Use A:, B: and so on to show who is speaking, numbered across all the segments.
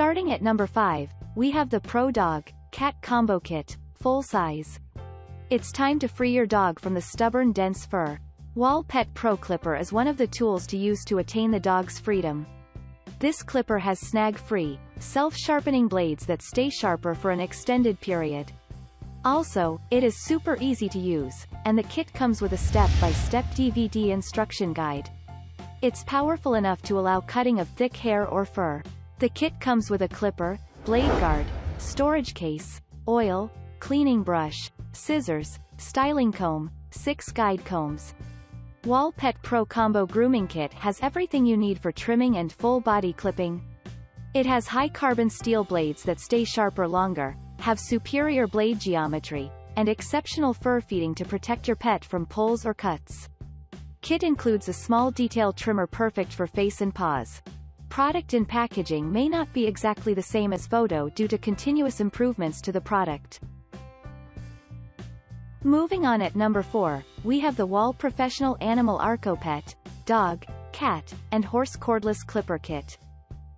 A: Starting at number 5, we have the Pro Dog Cat Combo Kit, full size. It's time to free your dog from the stubborn dense fur. Wahl Pet Pro Clipper is one of the tools to use to attain the dog's freedom. This clipper has snag-free, self-sharpening blades that stay sharper for an extended period. Also, it is super easy to use, and the kit comes with a step-by-step -step DVD instruction guide. It's powerful enough to allow cutting of thick hair or fur. The kit comes with a clipper, blade guard, storage case, oil, cleaning brush, scissors, styling comb, six guide combs. Wahl Pet Pro Combo Grooming Kit has everything you need for trimming and full body clipping. It has high carbon steel blades that stay sharper longer, have superior blade geometry, and exceptional fur feeding to protect your pet from pulls or cuts. Kit includes a small detail trimmer perfect for face and paws, product in packaging may not be exactly the same as photo due to continuous improvements to the product. Moving on at number 4, we have the Wahl Professional Animal Arco Pet, Dog, Cat, and Horse Cordless Clipper Kit.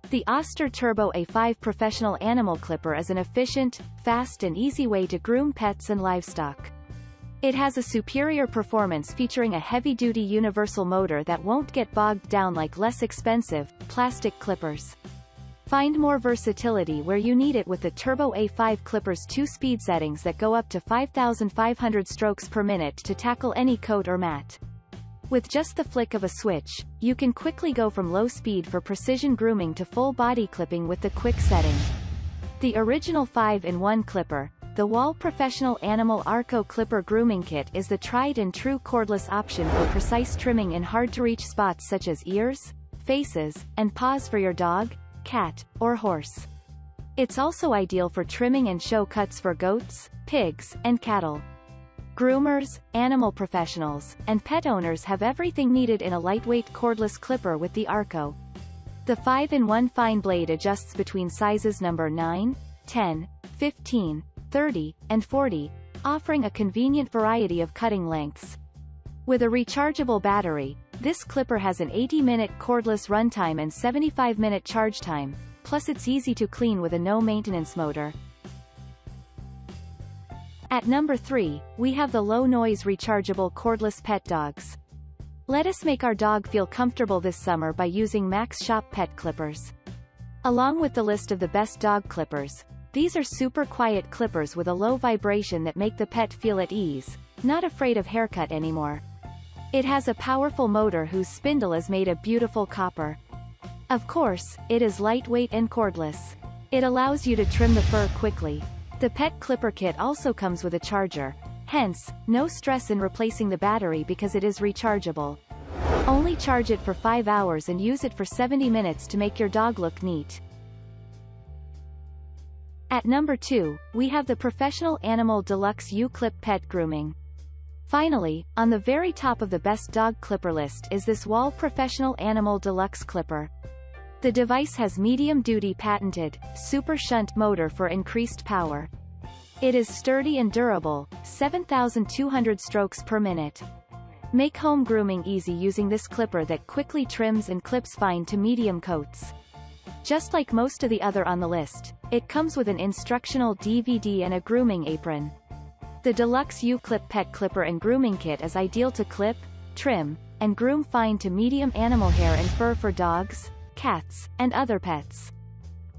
A: The Oster Turbo A5 Professional Animal Clipper is an efficient, fast and easy way to groom pets and livestock. It has a superior performance featuring a heavy-duty universal motor that won't get bogged down like less expensive, plastic clippers. Find more versatility where you need it with the Turbo A5 Clipper's two speed settings that go up to 5,500 strokes per minute to tackle any coat or mat. With just the flick of a switch, you can quickly go from low speed for precision grooming to full body clipping with the quick setting. The original 5-in-1 clipper, the Wahl Professional Animal Arco Clipper Grooming Kit is the tried and true cordless option for precise trimming in hard-to-reach spots such as ears, faces, and paws for your dog, cat, or horse. It's also ideal for trimming and show cuts for goats, pigs, and cattle. Groomers, animal professionals, and pet owners have everything needed in a lightweight cordless clipper with the Arco. The 5-in-1 fine blade adjusts between sizes number 9, 10, 15, 30, and 40, offering a convenient variety of cutting lengths. With a rechargeable battery, this clipper has an 80-minute cordless runtime and 75-minute charge time, plus it's easy to clean with a no-maintenance motor. At number 3, we have the low-noise rechargeable cordless pet dogs. Let us make our dog feel comfortable this summer by using Max Shop pet clippers. Along with the list of the best dog clippers, these are super quiet clippers with a low vibration that make the pet feel at ease, not afraid of haircut anymore. It has a powerful motor whose spindle is made of beautiful copper. Of course, it is lightweight and cordless. It allows you to trim the fur quickly. The pet clipper kit also comes with a charger, hence, no stress in replacing the battery because it is rechargeable. Only charge it for 5 hours and use it for 70 minutes to make your dog look neat. At number 2, we have the Professional Animal Deluxe U-Clip Pet Grooming. Finally, on the very top of the best dog clipper list is this Wahl Professional Animal Deluxe Clipper. The device has medium-duty patented, super shunt motor for increased power. It is sturdy and durable, 7,200 strokes per minute. Make home grooming easy using this clipper that quickly trims and clips fine to medium coats. Just like most of the other on the list, it comes with an instructional DVD and a grooming apron. The Deluxe U-Clip Pet Clipper and Grooming Kit is ideal to clip, trim, and groom fine to medium animal hair and fur for dogs, cats, and other pets.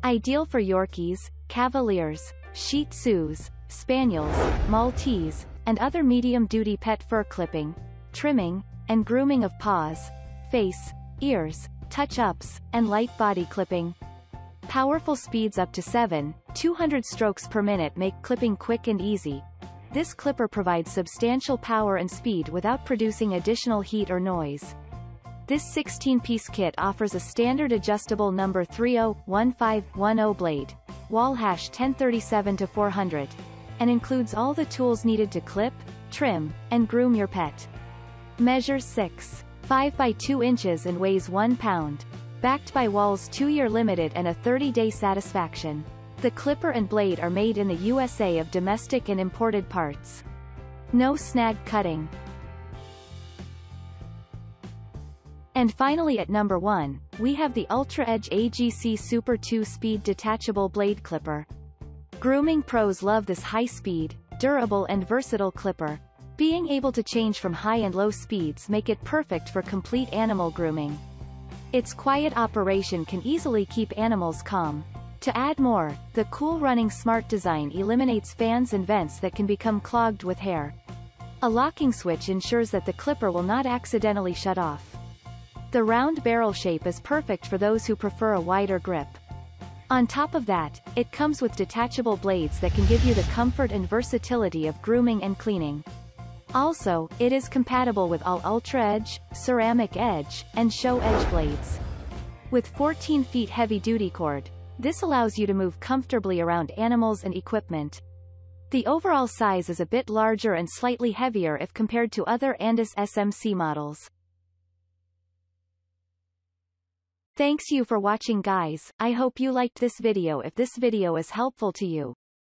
A: Ideal for Yorkies, Cavaliers, Shih Tzus, Spaniels, Maltese, and other medium-duty pet fur clipping, trimming, and grooming of paws, face, ears, touch-ups, and light body clipping. Powerful speeds up to 7, 200 strokes per minute make clipping quick and easy. this clipper provides substantial power and speed without producing additional heat or noise. This 16-piece kit offers a standard adjustable number 301510 blade, Wahl hash 1037 to 400, and includes all the tools needed to clip, trim, and groom your pet. Measure 6. 5 by 2 inches and weighs 1 pound. Backed by Wahl's 2-year limited and a 30-day satisfaction. The clipper and blade are made in the USA of domestic and imported parts. No snag cutting. And finally at number 1, we have the Ultra Edge AGC Super 2-speed detachable blade clipper. Grooming pros love this high-speed, durable and versatile clipper. Being able to change from high and low speeds make it perfect for complete animal grooming. Its quiet operation can easily keep animals calm. To add more, the cool running smart design eliminates fans and vents that can become clogged with hair. A locking switch ensures that the clipper will not accidentally shut off. The round barrel shape is perfect for those who prefer a wider grip. On top of that, it comes with detachable blades that can give you the comfort and versatility of grooming and cleaning. Also, it is compatible with all Ultra Edge, Ceramic Edge, and Show Edge blades. With 14 feet heavy-duty cord, this allows you to move comfortably around animals and equipment. The overall size is a bit larger and slightly heavier if compared to other Andis SMC models. Thanks you for watching guys, I hope you liked this video if this video is helpful to you.